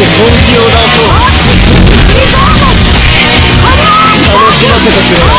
して本気を出そう。楽しませてくれ。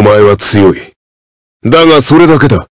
お前は強い。だがそれだけだ。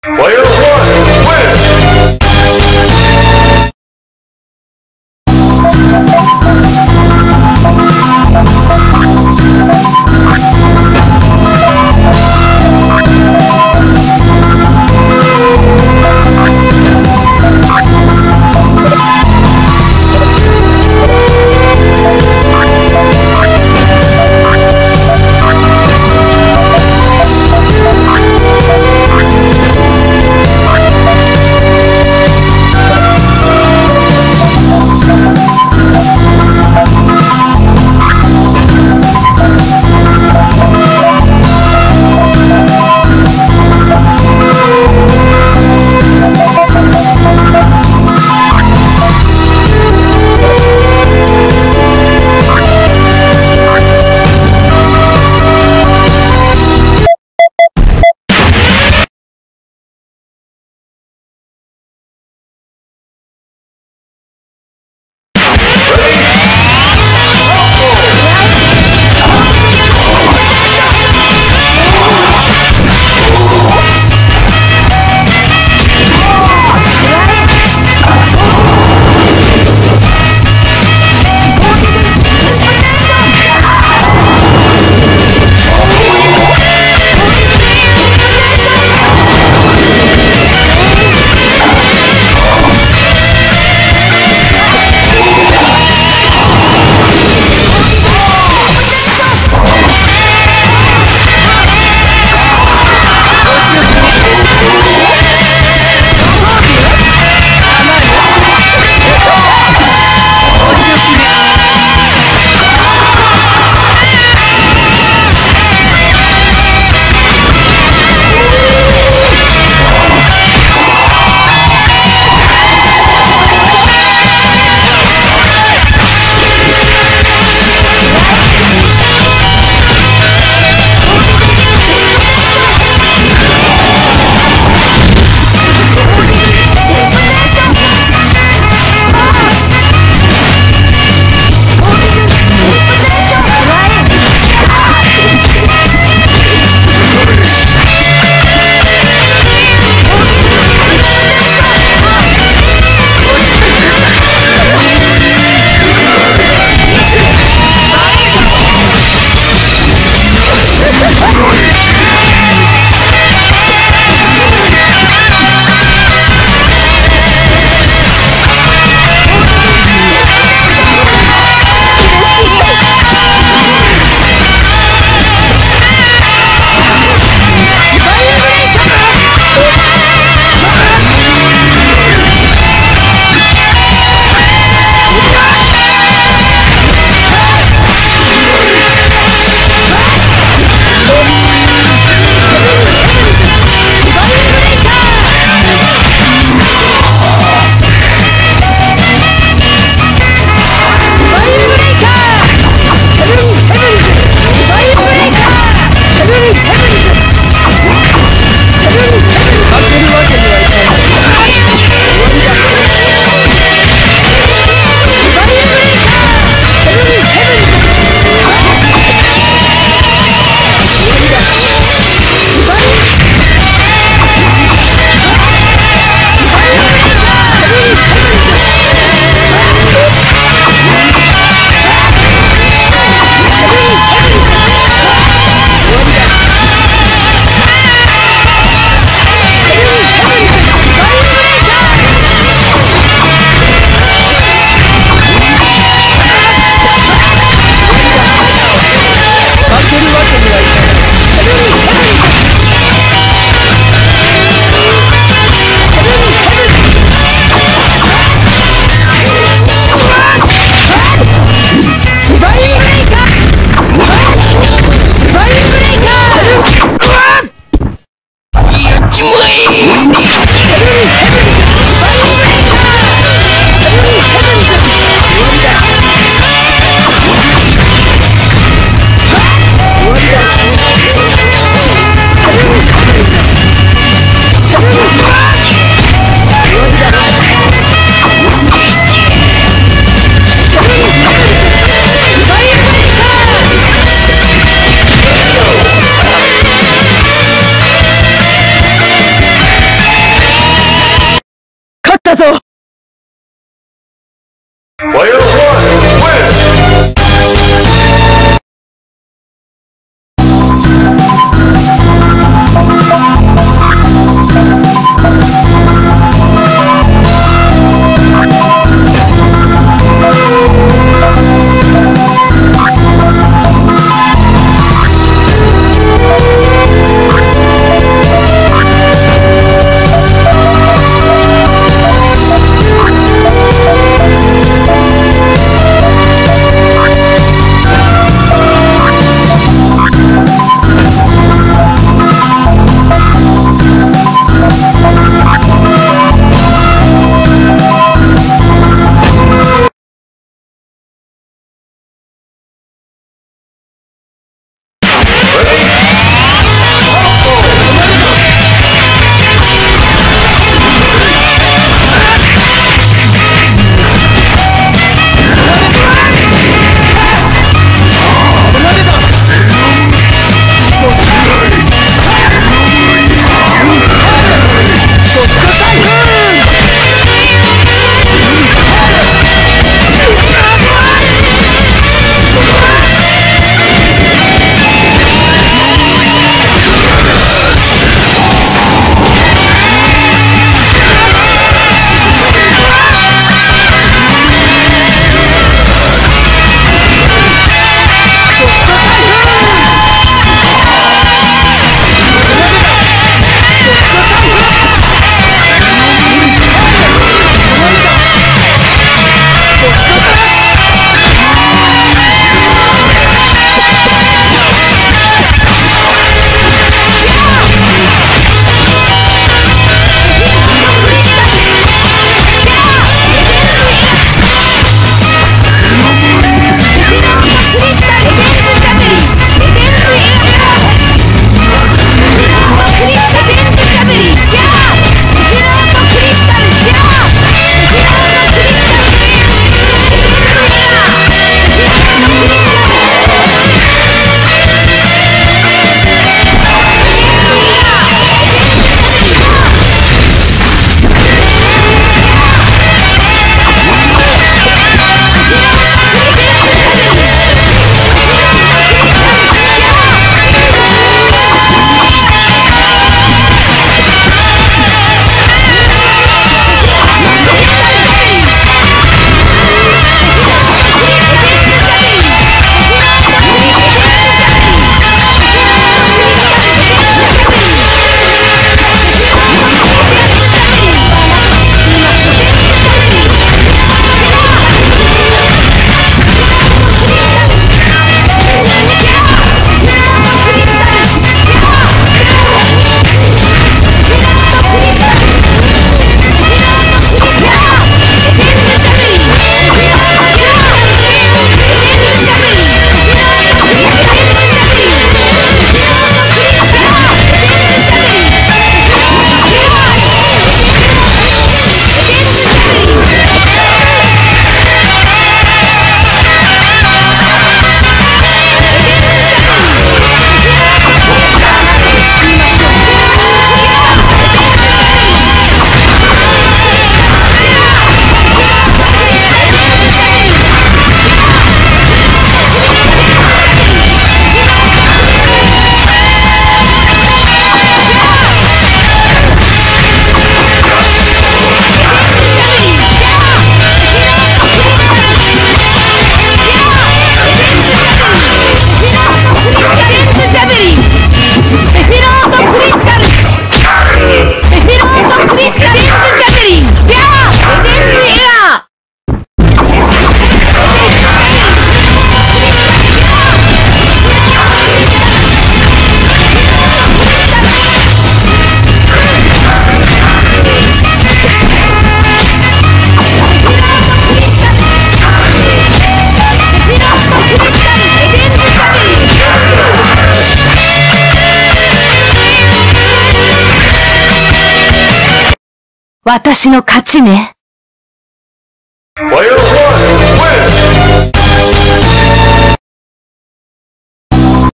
私の勝ちね。